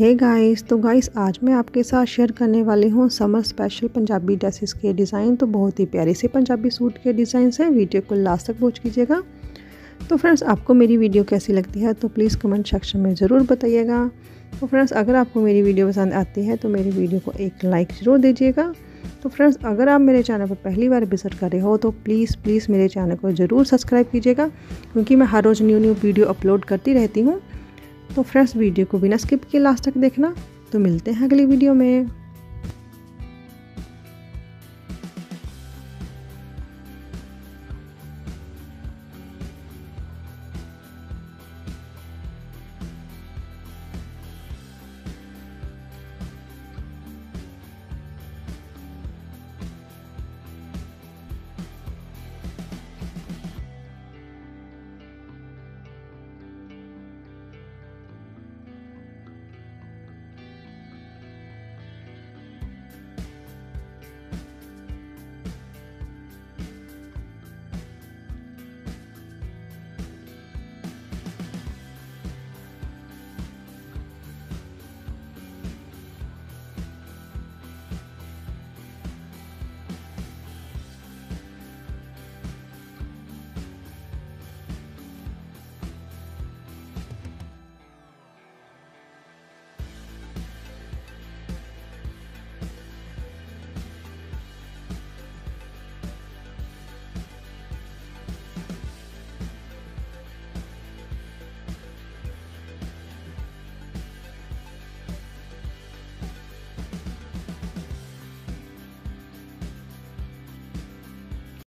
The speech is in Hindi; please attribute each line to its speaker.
Speaker 1: हे गाइस तो गाइस आज मैं आपके साथ शेयर करने वाली हूँ समर स्पेशल पंजाबी ड्रेसेस के डिज़ाइन तो बहुत ही प्यारे से पंजाबी सूट के डिज़ाइन हैं। वीडियो को लास्ट तक पहुँच कीजिएगा। तो फ्रेंड्स आपको मेरी वीडियो कैसी लगती है तो प्लीज़ कमेंट सेक्शन में ज़रूर बताइएगा। तो फ्रेंड्स अगर आपको मेरी वीडियो पसंद आती है तो मेरी वीडियो को एक लाइक ज़रूर दीजिएगा। तो फ्रेंड्स अगर आप मेरे चैनल पर पहली बार विज़िट कर रहे हो तो प्लीज़ प्लीज़ मेरे चैनल को ज़रूर सब्सक्राइब कीजिएगा, क्योंकि मैं हर रोज़ न्यू न्यू वीडियो अपलोड करती रहती हूँ। तो फ्रेंड्स, वीडियो को बिना स्किप किए लास्ट तक देखना। तो मिलते हैं अगली वीडियो में।